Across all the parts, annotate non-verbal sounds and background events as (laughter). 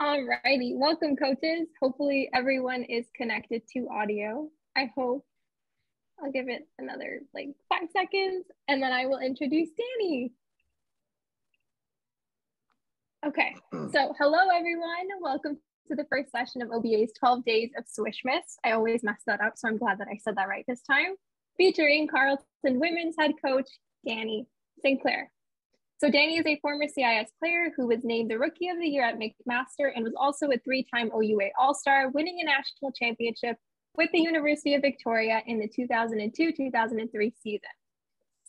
Alrighty, welcome coaches. Hopefully everyone is connected to audio. I hope. I'll give it another like five seconds and then I will introduce Dani. Okay, hmm. so hello everyone. Welcome to the first session of OBA's 12 Days of Swishmas. I always mess that up, so I'm glad that I said that right this time. Featuring Carleton women's head coach, Dani Sinclair. So Dani is a former CIS player who was named the Rookie of the Year at McMaster and was also a three-time OUA All-Star, winning a national championship with the University of Victoria in the 2002-2003 season.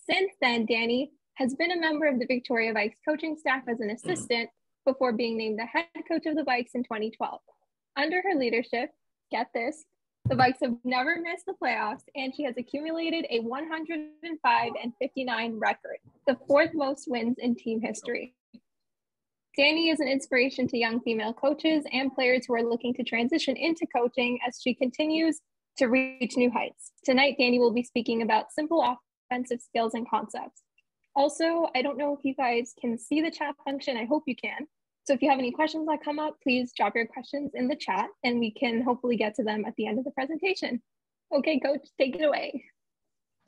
Since then, Dani has been a member of the Victoria Vikes coaching staff as an mm-hmm. assistant before being named the head coach of the Vikes in 2012. Under her leadership, get this, the Vikes have never missed the playoffs, and she has accumulated a 105 and 59 record, the fourth most wins in team history. Dani is an inspiration to young female coaches and players who are looking to transition into coaching as she continues to reach new heights. Tonight, Dani will be speaking about simple offensive skills and concepts. Also, I don't know if you guys can see the chat function. I hope you can. So if you have any questions that come up, please drop your questions in the chat and we can hopefully get to them at the end of the presentation. Okay, coach, take it away.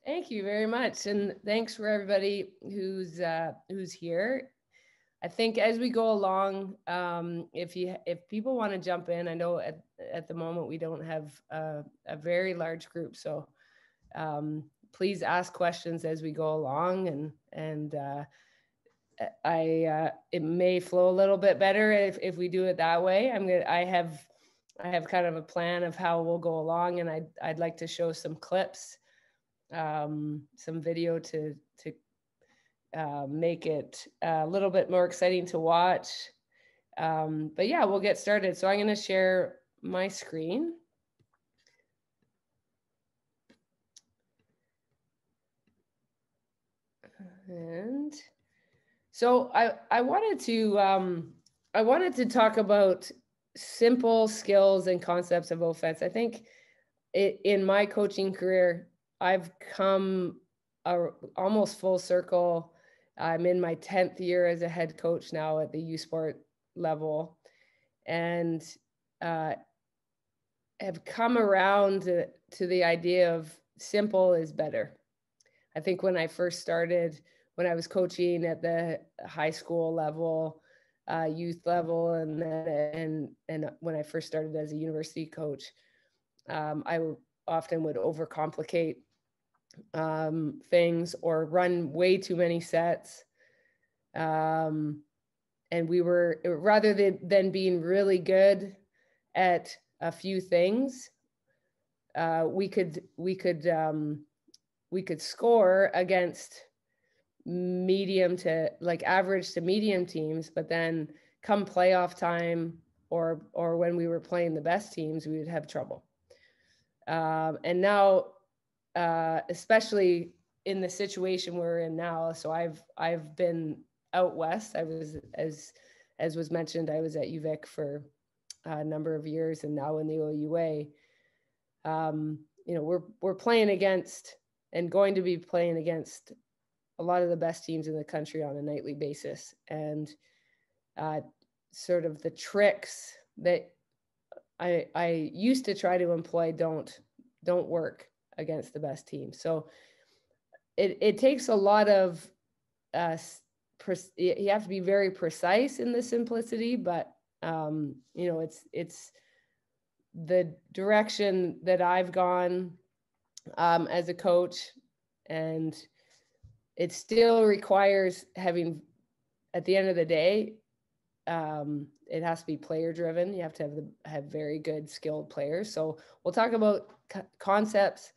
Thank you very much. And thanks for everybody who's uh, who's here. I think as we go along, um, if you if people want to jump in, I know at, at the moment we don't have a, a very large group, so um, please ask questions as we go along and and uh, I uh, it may flow a little bit better if, if we do it that way. I'm gonna I have I have kind of a plan of how we'll go along, and I'd I'd like to show some clips, um, some video to to uh, make it a little bit more exciting to watch. Um, but yeah, we'll get started. So I'm going to share my screen. And so I, I wanted to um, I wanted to talk about simple skills and concepts of offense. I think it, in my coaching career, I've come a, almost full circle. I'm in my 10th year as a head coach now at the U Sport level and uh, have come around to, to the idea of simple is better. I think when I first started, when I was coaching at the high school level, uh, youth level, and then and and when I first started as a university coach, um, I often would overcomplicate um, things or run way too many sets. Um, and we were rather than, than being really good at a few things, uh, we could we could um, we could score against medium to like average to medium teams, but then come playoff time or or when we were playing the best teams, we would have trouble. Um, and now, uh, especially in the situation we're in now, so I've I've been out west. I was as as was mentioned, I was at UVic for a number of years, and now in the OUA. Um, you know, we're we're playing against and going to be playing against a lot of the best teams in the country on a nightly basis. And uh, sort of the tricks that I, I used to try to employ don't don't work against the best team. So it, it takes a lot of uh, you have to be very precise in the simplicity but um, you know it's it's the direction that i've gone um, as a coach and it still requires having at the end of the day um, it has to be player driven. You have to have the, have very good skilled players. So we'll talk about co- concepts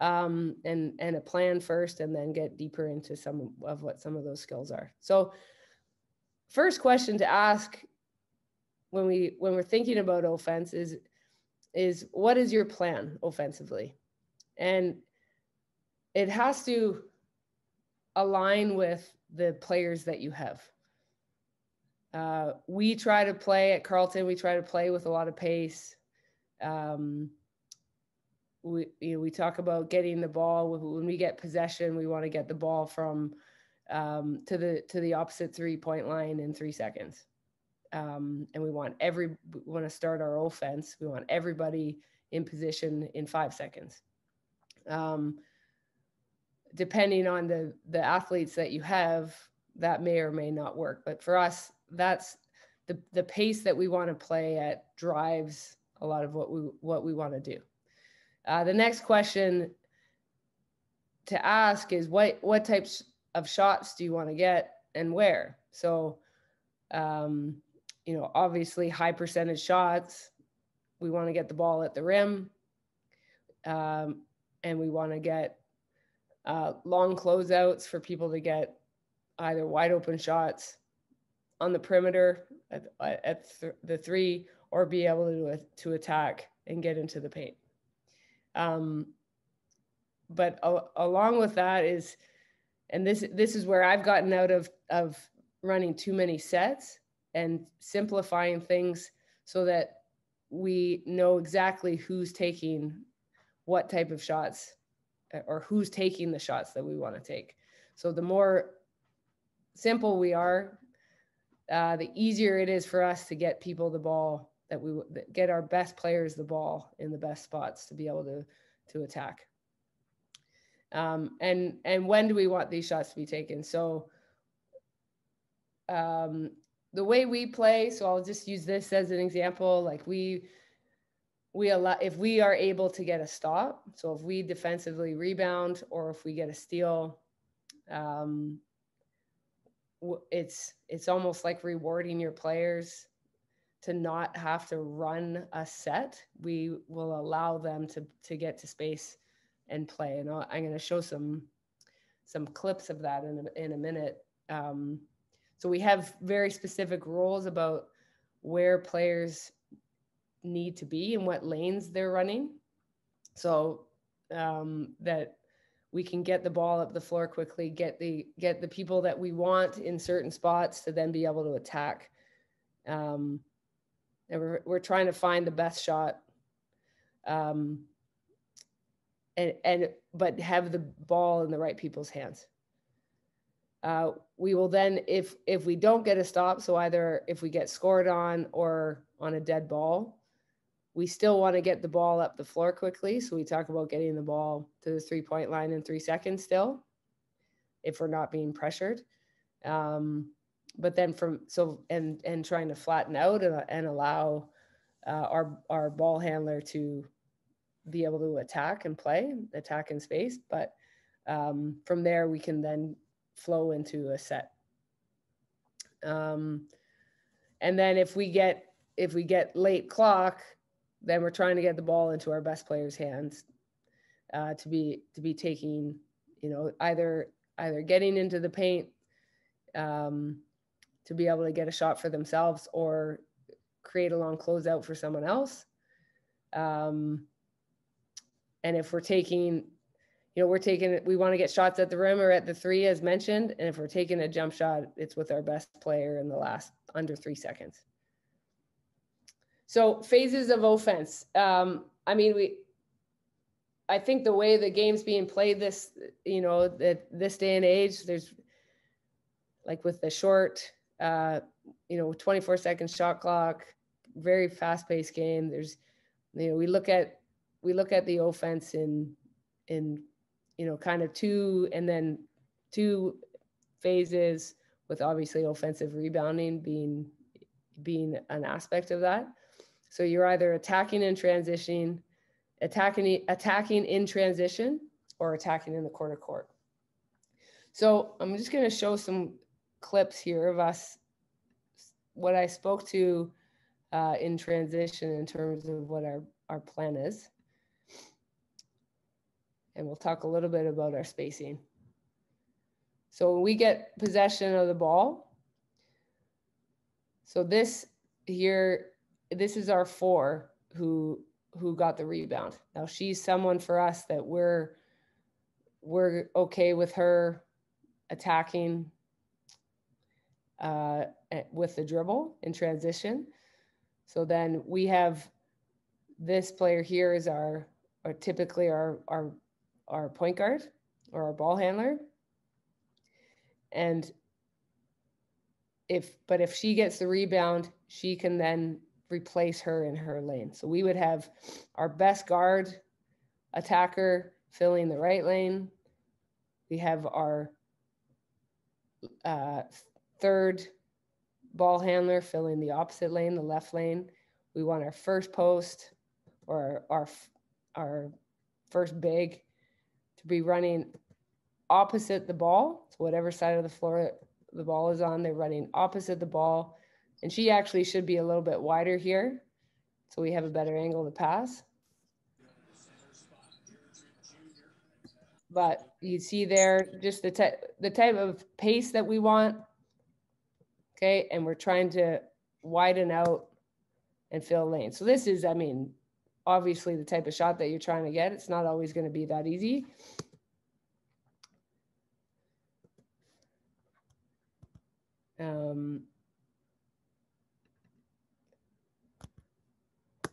um, and and a plan first and then get deeper into some of what some of those skills are. So first question to ask when we when we're thinking about offense is is what is your plan offensively? And it has to align with the players that you have. Uh, we try to play at Carleton. We try to play with a lot of pace. Um, we you know, we talk about getting the ball when we get possession. We want to get the ball from um, to the to the opposite three point line in three seconds. um, and we want every we want to start our offense. We want everybody in position in five seconds. Um, depending on the the athletes that you have, that may or may not work. But for us, that's the the pace that we want to play at drives a lot of what we what we want to do. Uh, the next question to ask is what what types of shots do you want to get and where? So, um, you know, obviously high percentage shots. We want to get the ball at the rim, um, and we want to get uh, long closeouts for people to get either wide open shots on the perimeter at, at th- the three or be able to, to attack and get into the paint. Um, but along with that is, and this this is where I've gotten out of of running too many sets and simplifying things so that we know exactly who's taking what type of shots or who's taking the shots that we want to take. So the more simple we are, uh, the easier it is for us to get people the ball that we that get our best players the ball in the best spots to be able to to attack. Um, and and when do we want these shots to be taken? So um, the way we play, so I'll just use this as an example. Like we we allow if we are able to get a stop, so if we defensively rebound or if we get a steal, um, it's it's almost like rewarding your players to not have to run a set. We will allow them to to get to space and play. And i am going to show some some clips of that in a, in a minute. Um, so we have very specific rules about where players need to be and what lanes they're running, so um, that we can get the ball up the floor quickly, get the get the people that we want in certain spots to then be able to attack. Um, and we're we're trying to find the best shot, um, and and but have the ball in the right people's hands. Uh, we will then, if if we don't get a stop, so either if we get scored on or on a dead ball, we still want to get the ball up the floor quickly. So we talk about getting the ball to the three point line in three seconds still, if we're not being pressured. Um, but then from so and and trying to flatten out and, and allow uh, our our ball handler to be able to attack and play, attack in space. But um, from there, we can then flow into a set. Um, and then if we get if we get late clock, then we're trying to get the ball into our best players' hands uh, to be to be taking, you know, either either getting into the paint um, to be able to get a shot for themselves or create a long closeout for someone else. Um, and if we're taking, you know, we're taking, we want to get shots at the rim or at the three, as mentioned. And if we're taking a jump shot, it's with our best player in the last under three seconds. So phases of offense. Um, I mean, we. I think the way the game's being played this, you know, that this day and age, there's like with the short, uh, you know, 24 second shot clock, very fast paced game. There's, you know, we look at we look at the offense in in you know kind of two and then two phases with obviously offensive rebounding being being an aspect of that so you're either attacking and transitioning, attacking attacking in transition, or attacking in the quarter court. So I'm just going to show some clips here of us what I spoke to uh, in transition in terms of what our, our plan is. And we'll talk a little bit about our spacing. So when we get possession of the ball, so this here this is our four who who got the rebound. Now she's someone for us that we're we're okay with her attacking uh, with the dribble in transition. So then we have this player here is our, or typically our our our point guard or our ball handler. And if but if she gets the rebound, she can then replace her in her lane. So we would have our best guard attacker filling the right lane. We have our uh, third ball handler filling the opposite lane, the left lane. We want our first post or our our first big to be running opposite the ball. So whatever side of the floor the ball is on, they're running opposite the ball. And she actually should be a little bit wider here. So we have a better angle to pass. But you see there just the the type of pace that we want. Okay, and we're trying to widen out and fill lane. So this is, I mean, obviously the type of shot that you're trying to get. It's not always going to be that easy. Um,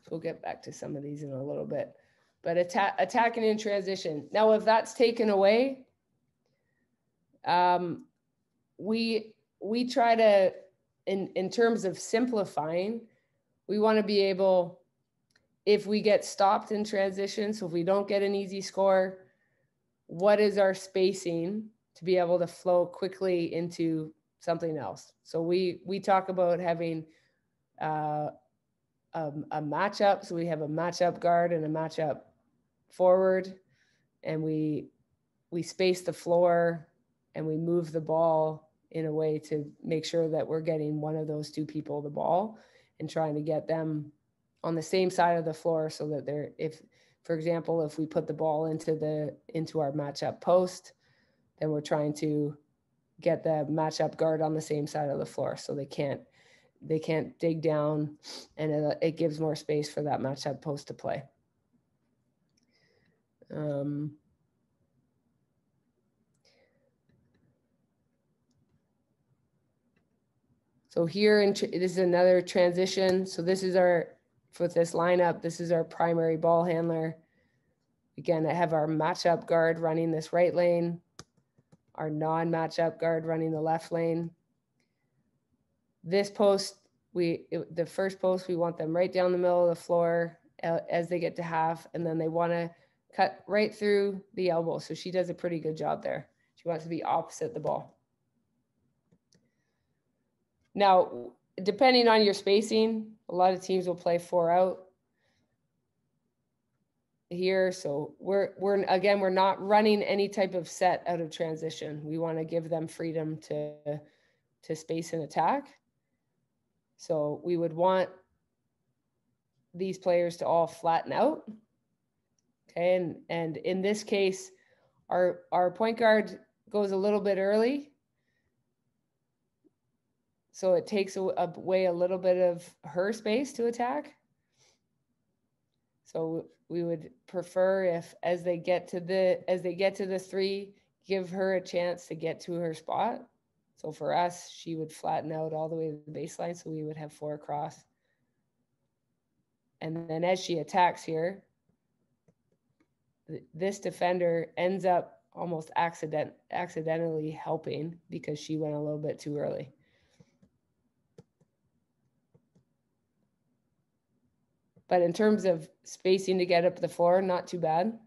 so we'll get back to some of these in a little bit. But attack, attacking in transition. Now, if that's taken away, um, we we try to, in in terms of simplifying, we want to be able, if we get stopped in transition, so if we don't get an easy score, what is our spacing to be able to flow quickly into something else. So we we talk about having uh, a, a matchup. So we have a matchup guard and a matchup forward, and we we space the floor and we move the ball in a way to make sure that we're getting one of those two people the ball and trying to get them on the same side of the floor so that they're if for example if we put the ball into the into our matchup post then we're trying to get the matchup guard on the same side of the floor so they can't they can't dig down and it, it gives more space for that matchup post to play. Um, so here in this is another transition. So this is our for this lineup this is our primary ball handler. Again i have our matchup guard running this right lane our non-matchup guard running the left lane. This post, we it, the first post, we want them right down the middle of the floor as they get to half, and then they want to cut right through the elbow. So she does a pretty good job there. She wants to be opposite the ball. Now, depending on your spacing, a lot of teams will play four out here. So we're we're again we're not running any type of set out of transition. We want to give them freedom to to space and attack. So we would want these players to all flatten out. Okay, and and in this case, our our point guard goes a little bit early. So it takes away a little bit of her space to attack. So we would prefer if as they get to the as they get to the three give her a chance to get to her spot so for us she would flatten out all the way to the baseline so we would have four across and then as she attacks here this defender ends up almost accident accidentally helping because she went a little bit too early But in terms of spacing to get up the floor, not too bad.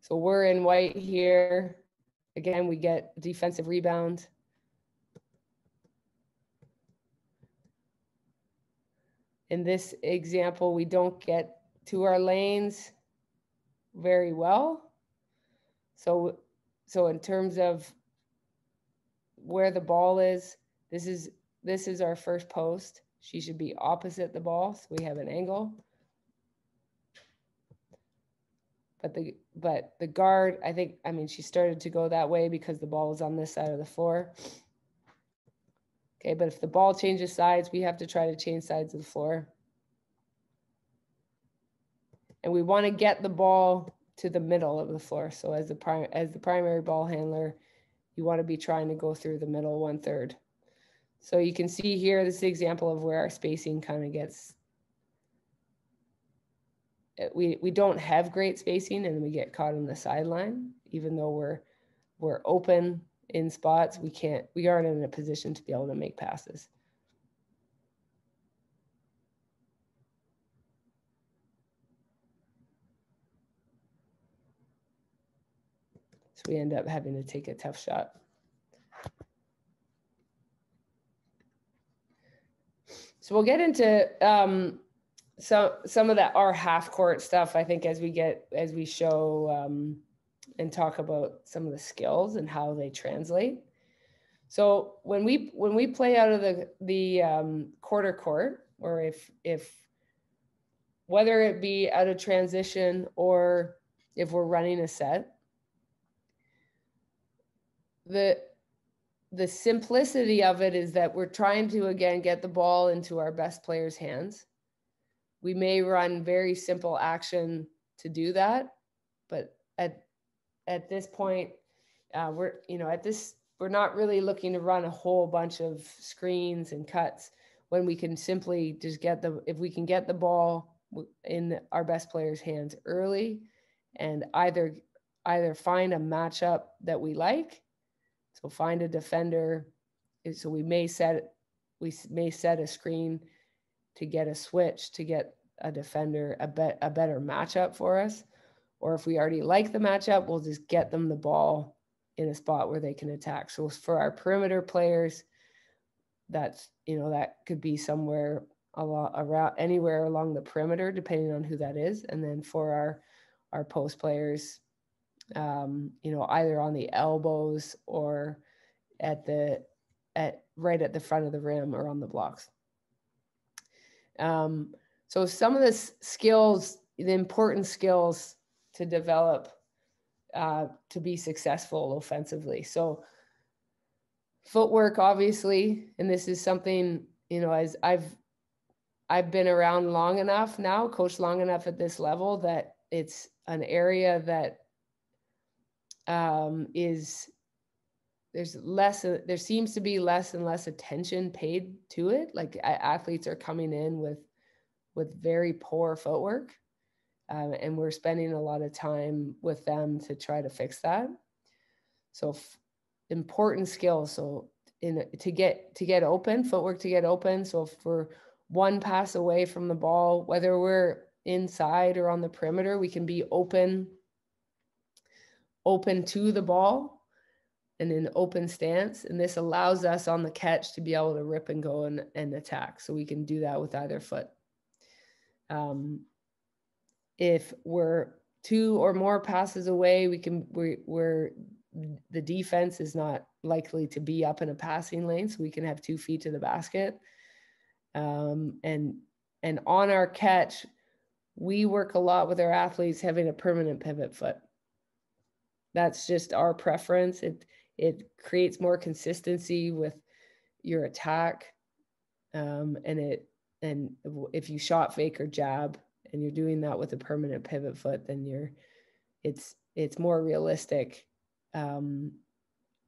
So we're in white here. Again, we get defensive rebound. In this example, we don't get to our lanes very well. So, so in terms of where the ball is, this is this is our first post. She should be opposite the ball, so we have an angle. But the but the guard, I think, I mean, she started to go that way because the ball was on this side of the floor. Okay, but if the ball changes sides, we have to try to change sides of the floor. And we want to get the ball to the middle of the floor. So as the prime as the primary ball handler, you want to be trying to go through the middle one third. So you can see here, this example of where our spacing kind of gets, we, we don't have great spacing and we get caught on the sideline, even though we're, we're open in spots, we can't, we aren't in a position to be able to make passes. So we end up having to take a tough shot. So we'll get into um, some some of that our half court stuff. I think as we get as we show um, and talk about some of the skills and how they translate. So when we when we play out of the the um, quarter court, or if if whether it be out of transition or if we're running a set, the the simplicity of it is that we're trying to again get the ball into our best players' hands. We may run very simple action to do that, but at at this point, uh, we're you know at this we're not really looking to run a whole bunch of screens and cuts when we can simply just get the if we can get the ball in our best players' hands early, and either either find a matchup that we like, so find a defender. So we may set we may set a screen to get a switch to get a defender a bet a better matchup for us or if we already like the matchup, we'll just get them the ball in a spot where they can attack. So for our perimeter players, that's you know that could be somewhere along around anywhere along the perimeter, depending on who that is. And then for our our post players, um, you know, either on the elbows or at the at right at the front of the rim or on the blocks. Um, so some of the skills, the important skills to develop uh, to be successful offensively. So footwork, obviously, and this is something you know as I've I've been around long enough now, coached long enough at this level that it's an area that um, is there's less there seems to be less and less attention paid to it. Like athletes are coming in with with very poor footwork um, and we're spending a lot of time with them to try to fix that. So f- important skills. So in to get to get open footwork to get open. So if we're one pass away from the ball whether we're inside or on the perimeter we can be open open to the ball and in open stance and this allows us on the catch to be able to rip and go and, and attack so we can do that with either foot um, if we're two or more passes away, we can we, we're the defense is not likely to be up in a passing lane, so we can have two feet to the basket. Um, and and on our catch, we work a lot with our athletes having a permanent pivot foot. That's just our preference. It it creates more consistency with your attack, um, and it and if you shot fake or jab, and you're doing that with a permanent pivot foot, then you're it's it's more realistic um,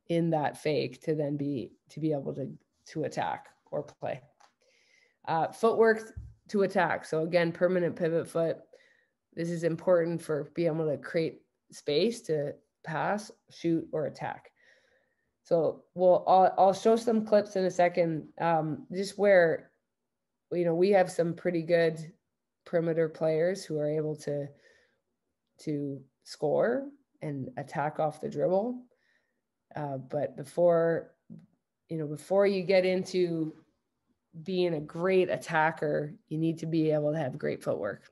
in that fake to then be to be able to to attack or play. Uh, footwork to attack. So again, permanent pivot foot. This is important for being able to create space to pass, shoot, or attack. So we'll I'll, I'll show some clips in a second, um, just where you know we have some pretty good perimeter players who are able to to score and attack off the dribble. Uh, but before you know, before you get into being a great attacker, you need to be able to have great footwork.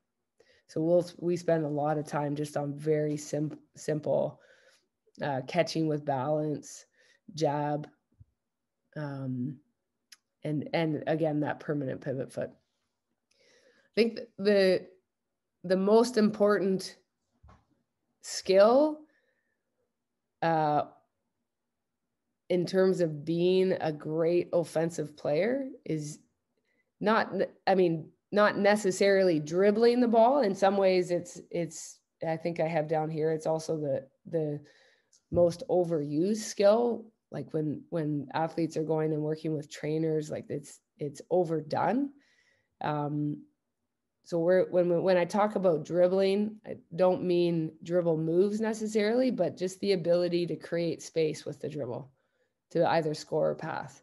So we'll we spend a lot of time just on very sim- simple uh, catching with balance, jab, um, and and again that permanent pivot foot. I think the the most important skill uh, in terms of being a great offensive player is not i mean not necessarily dribbling the ball in some ways it's it's i think i have down here it's also the the most overused skill like when when athletes are going and working with trainers like it's it's overdone um so we're when when I talk about dribbling, I don't mean dribble moves necessarily, but just the ability to create space with the dribble. to either score or pass.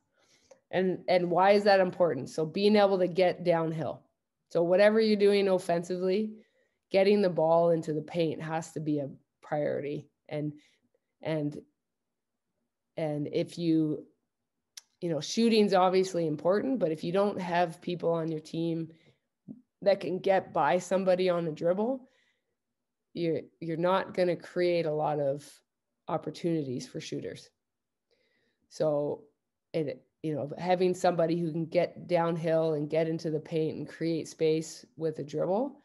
And and why is that important? So being able to get downhill. So whatever you're doing offensively, getting the ball into the paint has to be a priority. And and and if you you know shooting's obviously important, but if you don't have people on your team that can get by somebody on a dribble, you're you're not going to create a lot of opportunities for shooters. So it you know having somebody who can get downhill and get into the paint and create space with a dribble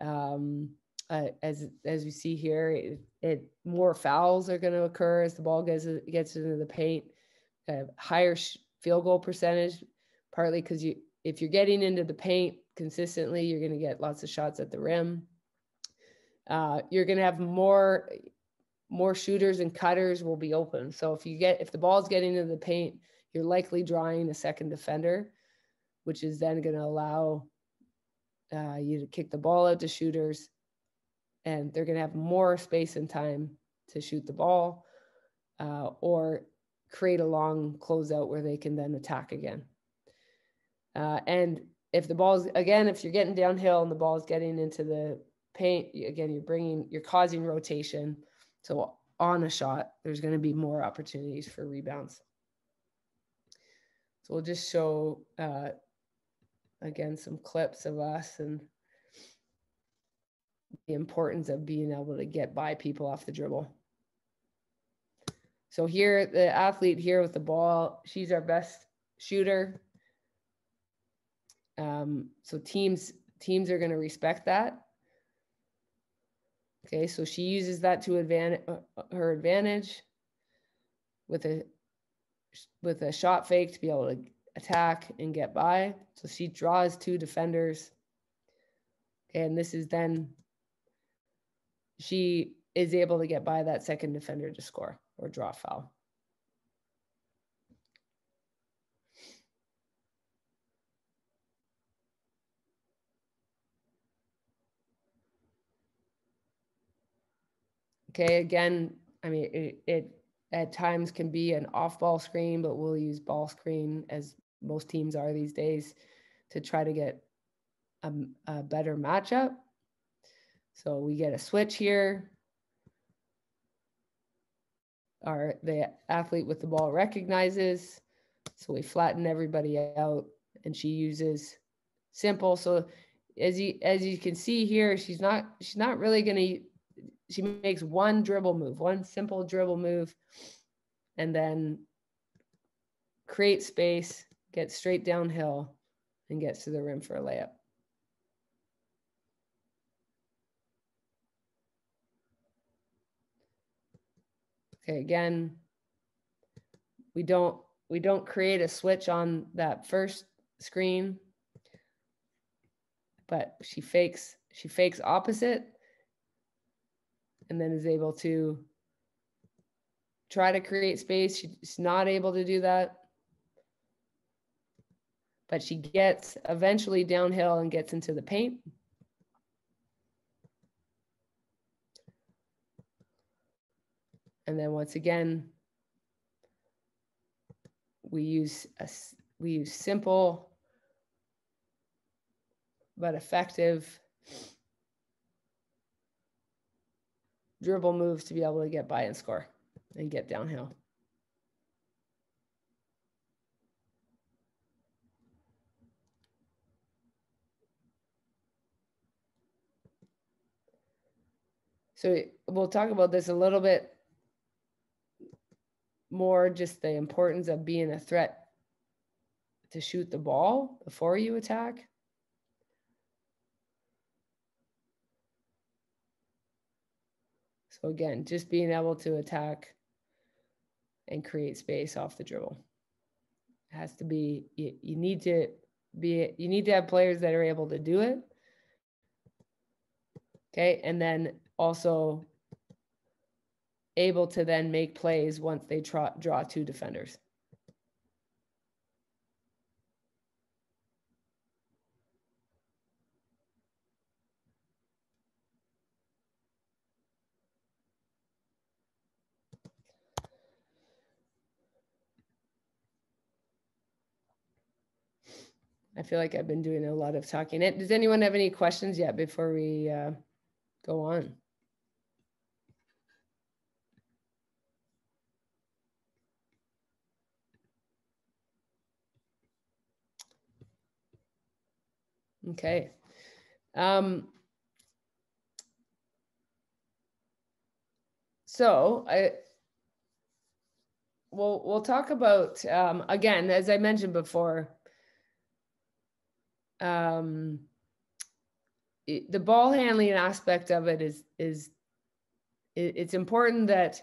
um, uh, as as we see here it, it more fouls are going to occur as the ball gets gets into the paint. Uh, higher sh- field goal percentage partly because you if you're getting into the paint consistently you're going to get lots of shots at the rim. Uh, you're going to have more more shooters and cutters will be open. So if you get if the ball's getting into the paint you're likely drawing a second defender, which is then going to allow uh, you to kick the ball out to shooters, and they're going to have more space and time to shoot the ball uh, or create a long closeout where they can then attack again. Uh, and if the ball's again, if you're getting downhill and the ball is getting into the paint, again, you're bringing, you're causing rotation. So on a shot, there's going to be more opportunities for rebounds. So we'll just show, uh, again, some clips of us and the importance of being able to get by people off the dribble. So here, the athlete here with the ball, she's our best shooter. Um, so teams teams are going to respect that. Okay, so she uses that to advantage uh, her advantage with a with a shot fake to be able to attack and get by. So she draws two defenders. And this is then she is able to get by that second defender to score or draw foul. Okay, again, I mean, it, it at times can be an off ball screen, but we'll use ball screen as most teams are these days to try to get a, a better matchup. So we get a switch here. Our the athlete with the ball recognizes. So we flatten everybody out and she uses simple. So as you as you can see here, she's not she's not really gonna she makes one dribble move, one simple dribble move, and then create space, get straight downhill, and gets to the rim for a layup. Okay, again, we don't we don't create a switch on that first screen, but she fakes she fakes opposite and then is able to try to create space. She's not able to do that. But she gets eventually downhill and gets into the paint. And then once again, we use a, we use simple but effective dribble moves to be able to get by and score and get downhill. So we'll talk about this a little bit more, just the importance of being a threat to shoot the ball before you attack. So again, just being able to attack and create space off the dribble. It has to be you, you need to be you need to have players that are able to do it. Okay, and then also able to then make plays once they tra- draw two defenders. I feel like I've been doing a lot of talking. Does anyone have any questions yet before we uh, go on? Okay. Um, so I we'll we'll talk about um, again as I mentioned before. Um, it, the ball handling aspect of it is is it, it's important that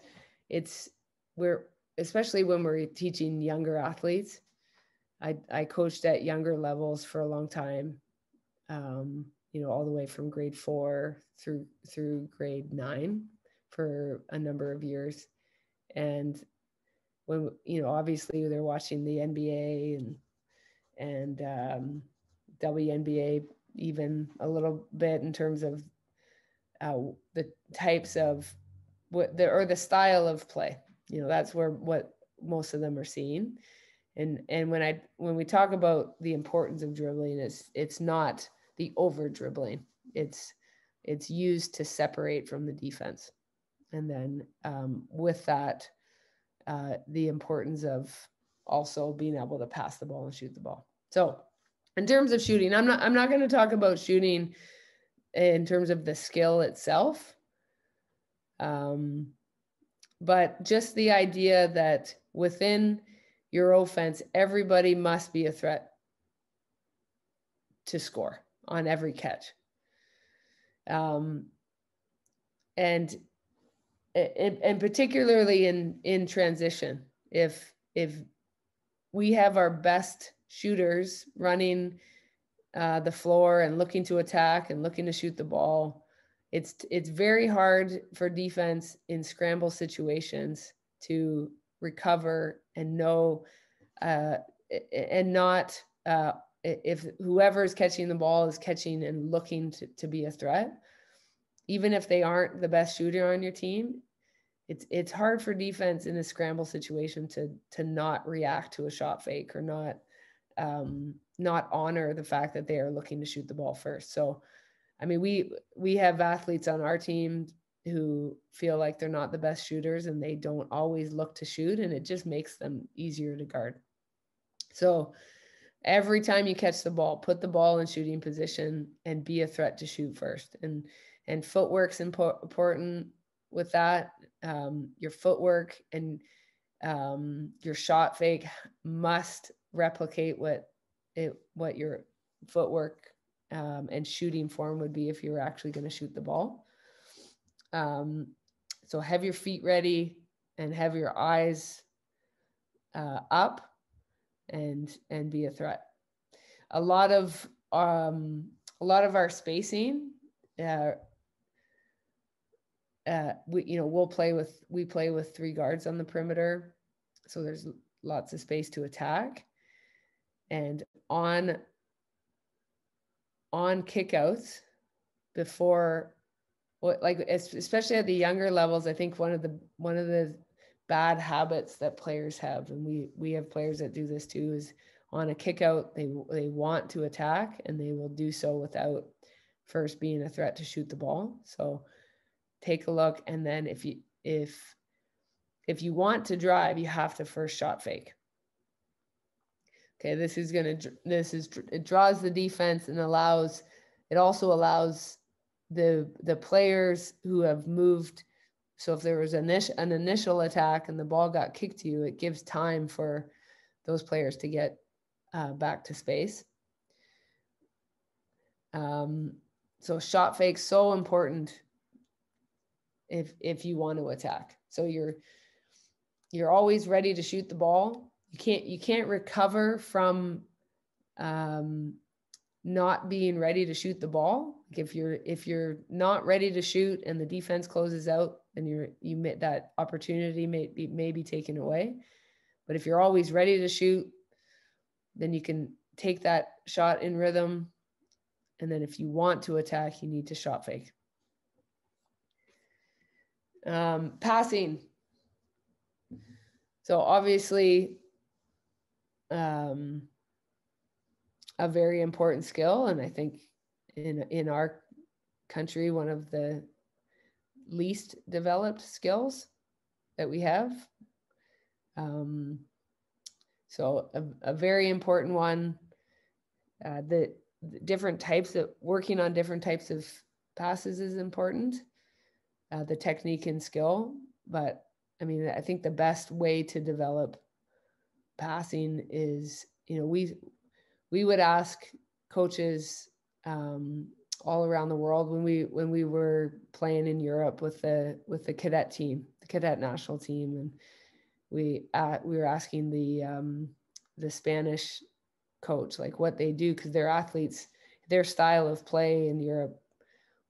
it's we're especially when we're teaching younger athletes. I I coached at younger levels for a long time, um, you know, all the way from grade four through through grade nine for a number of years, and when you know obviously they're watching the NBA and and um, WNBA even a little bit in terms of uh, the types of what the or the style of play. You know that's where what most of them are seeing, and and when I when we talk about the importance of dribbling, it's it's not the over dribbling. It's it's used to separate from the defense, and then um, with that uh, the importance of also being able to pass the ball and shoot the ball. So, in terms of shooting, I'm not I'm not going to talk about shooting in terms of the skill itself. Um, but just the idea that within your offense, everybody must be a threat to score on every catch. Um, and and particularly in in transition if if we have our best shooters running uh, the floor and looking to attack and looking to shoot the ball it's it's very hard for defense in scramble situations to recover and know uh, and not uh, if whoever is catching the ball is catching and looking to, to be a threat even if they aren't the best shooter on your team, it's it's hard for defense in a scramble situation to to not react to a shot fake or not um, not honor the fact that they are looking to shoot the ball first. So, I mean, we we have athletes on our team who feel like they're not the best shooters and they don't always look to shoot, and it just makes them easier to guard. So, every time you catch the ball, put the ball in shooting position and be a threat to shoot first. And and footwork's impo- important with that. Um, your footwork and um, your shot fake must replicate what it what your footwork um, and shooting form would be if you were actually going to shoot the ball. Um, so have your feet ready and have your eyes uh, up and and be a threat. A lot of um, a lot of our spacing uh, uh, we you know we'll play with we play with three guards on the perimeter, so there's lots of space to attack, and on on kickouts before what like especially at the younger levels i think one of the one of the bad habits that players have and we we have players that do this too is on a kick out they they want to attack and they will do so without first being a threat to shoot the ball. So take a look and then if you if if you want to drive you have to first shot fake. Okay this is going to this is it draws the defense and allows it also allows the the players who have moved so if there was an, an initial attack and the ball got kicked to you it gives time for those players to get uh, back to space um, so shot fake so important if if you want to attack. So you're you're always ready to shoot the ball. You can't you can't recover from um, not being ready to shoot the ball. If you're if you're not ready to shoot and the defense closes out, then you're you met that opportunity may be may be taken away. But if you're always ready to shoot, then you can take that shot in rhythm. And then if you want to attack, you need to shot fake. Um, passing. So obviously, um, a very important skill. And I think in, in our country, one of the least developed skills that we have. Um, so a, a very important one. Uh, the, the, different types of working on different types of passes is important. Uh, the technique and skill, but I mean, I think the best way to develop passing is, you know, we we would ask coaches um, all around the world when we when we were playing in Europe with the with the cadet team, the cadet national team, and we uh, we were asking the um, the Spanish coach like what they do because their athletes their style of play in Europe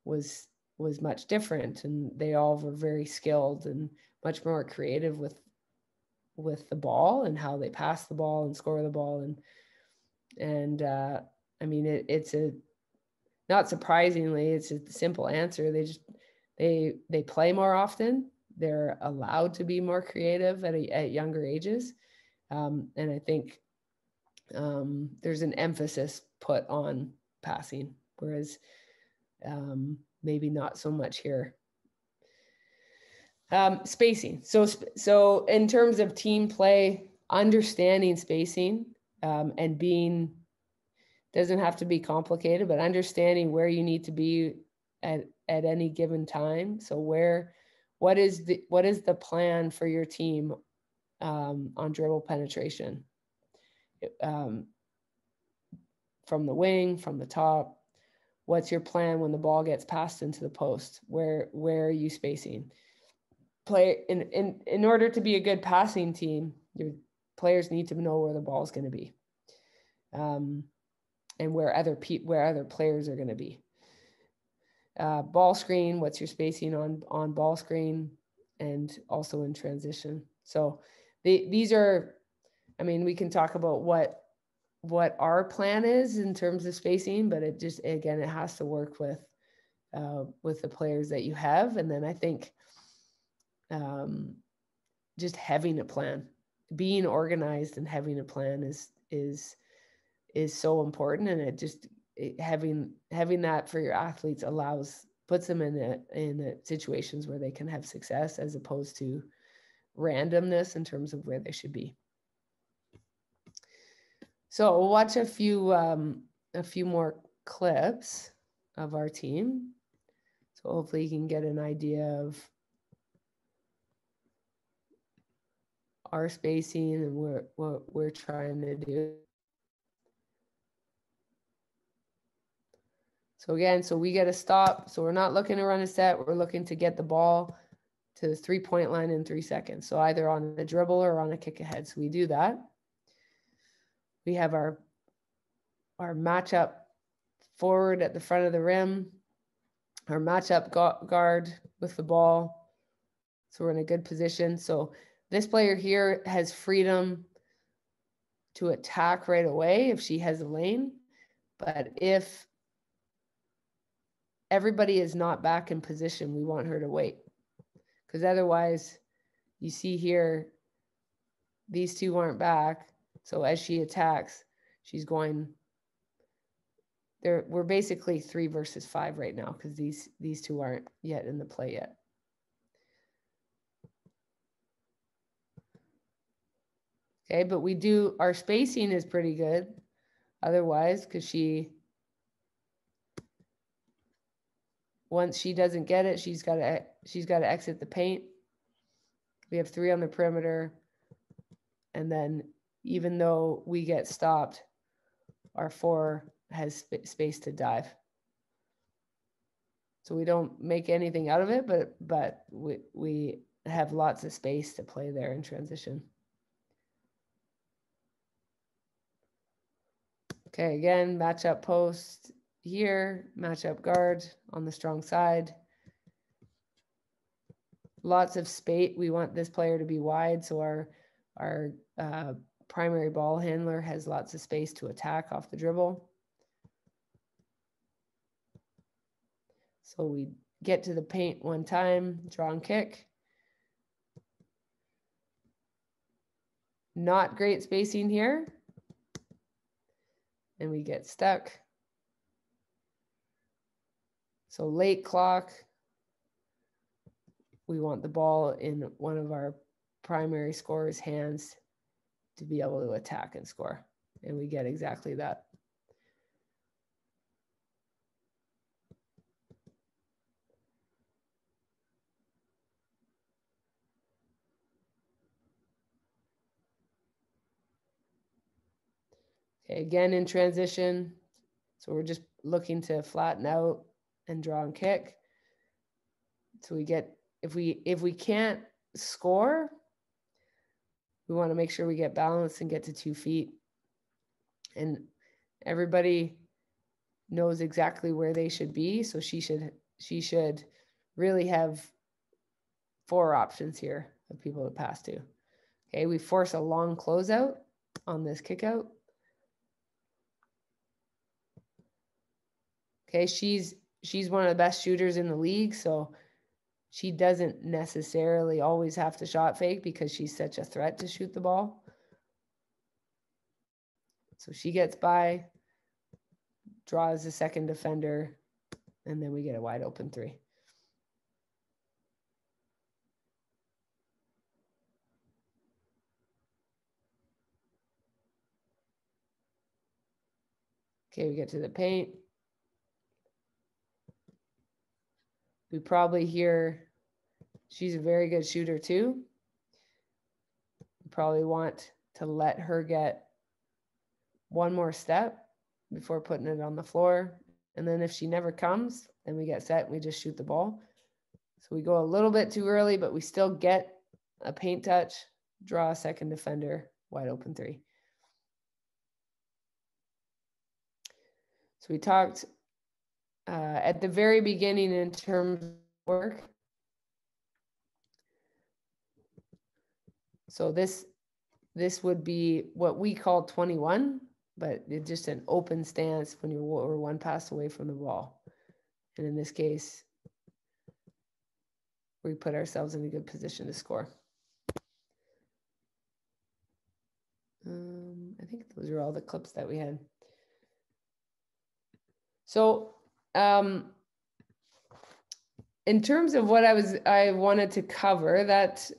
was was much different. And they all were very skilled and much more creative with with the ball and how they pass the ball and score the ball. And and uh, I mean it, it's a not surprisingly, it's a simple answer. They just they they play more often. They're allowed to be more creative at a, at younger ages, um, and I think um, there's an emphasis put on passing, whereas um, maybe not so much here. Um, spacing. So so in terms of team play, understanding spacing um, and being doesn't have to be complicated but understanding where you need to be at at any given time. So where what is the what is the plan for your team um, on dribble penetration? Um, from the wing from the top what's your plan when the ball gets passed into the post? Where where are you spacing? Play in in in order to be a good passing team your players need to know where the ball is going to be. Um, and where other pe- where other players are going to be. Uh, ball screen, what's your spacing on on ball screen, and also in transition. So the, these are, I mean, we can talk about what what our plan is in terms of spacing, but it just again it has to work with uh, with the players that you have, and then I think um, just having a plan, being organized, and having a plan is is is so important and it just it, having having that for your athletes allows puts them in a, in a situations where they can have success as opposed to randomness in terms of where they should be. So we'll watch a few um, a few more clips of our team. So hopefully you can get an idea of our spacing and what, what we're trying to do So again, so we get a stop. So we're not looking to run a set. We're looking to get the ball to the three point line in three seconds. So either on a dribble or on a kick ahead. So we do that. We have our, our matchup forward at the front of the rim, our matchup guard with the ball. So we're in a good position. So this player here has freedom to attack right away if she has a lane. But if everybody is not back in position, we want her to wait. Because otherwise, you see here, these two aren't back. So as she attacks, she's going. There, we're basically three versus five right now because these these two aren't yet in the play yet. Okay, but we do our spacing is pretty good otherwise because she once she doesn't get it, she's got to she's got to exit the paint. We have three on the perimeter, and then even though we get stopped, our four has sp- space to dive. So we don't make anything out of it, but but we we have lots of space to play there in transition. Okay, again, match up post here, match up guard on the strong side. Lots of space. We want this player to be wide, so our our uh, primary ball handler has lots of space to attack off the dribble. So we get to the paint one time, draw and kick. Not great spacing here. and we get stuck. So late clock, we want the ball in one of our primary scorer's hands to be able to attack and score. And we get exactly that. Okay, again in transition. So we're just looking to flatten out and draw and kick. So we get if we if we can't score, we want to make sure we get balance and get to two feet. And everybody knows exactly where they should be. So she should she should really have four options here of people to pass to. Okay, we force a long closeout on this kick out. Okay, she's she's one of the best shooters in the league, so she doesn't necessarily always have to shot fake because she's such a threat to shoot the ball. So she gets by, draws a second defender, and then we get a wide open three. Okay, we get to the paint. We probably hear she's a very good shooter too. We probably want to let her get one more step before putting it on the floor. And then if she never comes, then we get set and we just shoot the ball. So we go a little bit too early, but we still get a paint touch, draw a second defender, wide open three. So we talked uh, at the very beginning in terms of work. So this this would be what we call 21, but it's just an open stance when you're one pass away from the ball. And in this case, we put ourselves in a good position to score. Um, I think those are all the clips that we had. So um, in terms of what I was I wanted to cover, that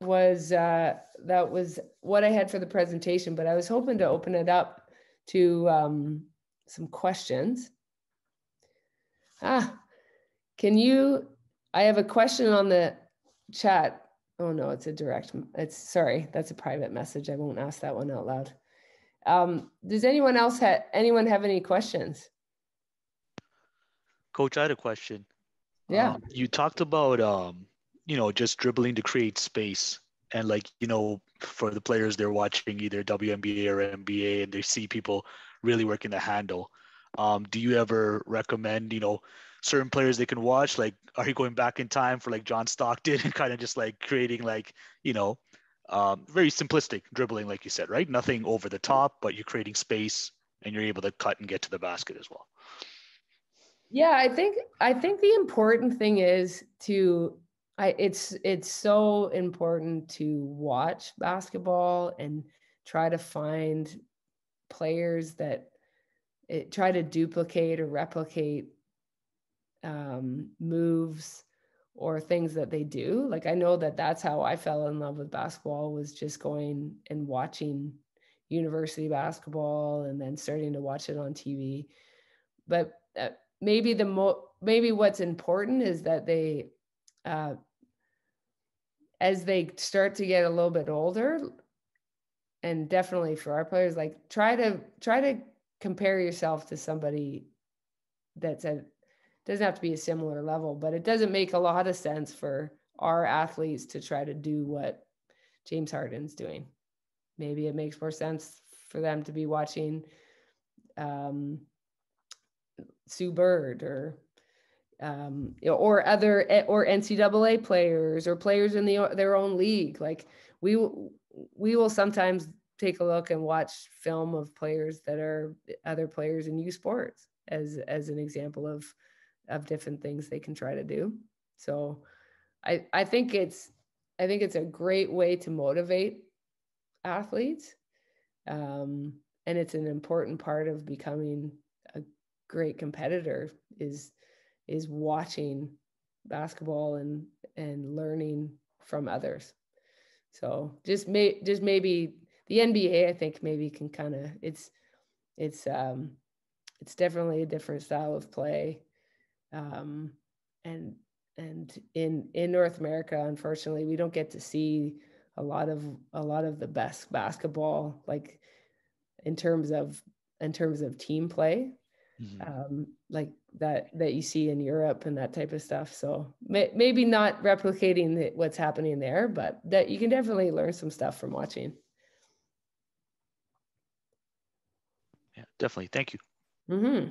was uh, that was what I had for the presentation. But I was hoping to open it up to um, some questions. Ah, can you? I have a question on the chat. Oh no, it's a direct. It's sorry, that's a private message. I won't ask that one out loud. Um, does anyone else have anyone have any questions? Coach, I had a question. Yeah. Um, you talked about, um, you know, just dribbling to create space. And like, you know, for the players they're watching either WNBA or NBA and they see people really working the handle. Um, do you ever recommend, you know, certain players they can watch? Like, are you going back in time for like John Stockton and (laughs) kind of just like creating like, you know, um, very simplistic dribbling, like you said, right? Nothing over the top, but you're creating space and you're able to cut and get to the basket as well. Yeah, I think I think the important thing is to I it's it's so important to watch basketball and try to find players that it, try to duplicate or replicate um, moves or things that they do. Like I know that that's how I fell in love with basketball was just going and watching university basketball and then starting to watch it on TV. But uh, maybe the mo maybe what's important is that they uh, as they start to get a little bit older and definitely for our players like try to try to compare yourself to somebody that's at doesn't have to be a similar level but it doesn't make a lot of sense for our athletes to try to do what James Harden's doing. Maybe it makes more sense for them to be watching um, Sue Bird or um, or other or NCAA players or players in the their own league. Like we we will sometimes take a look and watch film of players that are other players in U Sports as as an example of of different things they can try to do. So I I think it's I think it's a great way to motivate athletes. Um, and it's an important part of becoming great competitor is is watching basketball and and learning from others. So just may just maybe the nba i think maybe can kind of it's it's um it's definitely a different style of play. Um and and in in north america unfortunately we don't get to see a lot of a lot of the best basketball like in terms of in terms of team play mm-hmm. um, like that that you see in Europe and that type of stuff. So may, maybe not replicating the, what's happening there, but that you can definitely learn some stuff from watching. Yeah, definitely. Thank you. Mm-hmm.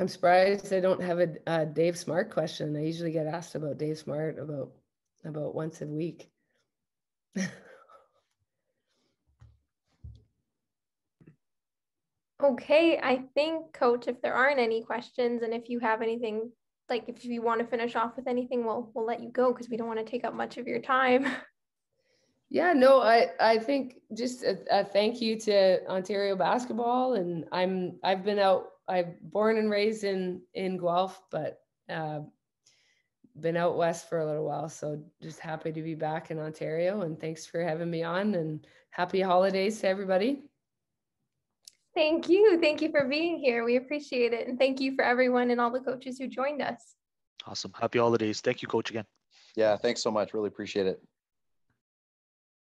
I'm surprised I don't have a, a Dave Smart question. I usually get asked about Dave Smart about about once a week. (laughs) okay, I think, Coach, if there aren't any questions, and if you have anything, like if you want to finish off with anything, we'll we'll let you go because we don't want to take up much of your time. (laughs) Yeah, no, I I think just a, a, thank you to Ontario basketball, and I'm I've been out. I'm born and raised in in Guelph, but uh, been out west for a little while. So just happy to be back in Ontario and thanks for having me on and happy holidays to everybody. Thank you. Thank you for being here. We appreciate it. And thank you for everyone and all the coaches who joined us. Awesome. Happy holidays. Thank you, coach, again. Yeah, thanks so much. Really appreciate it.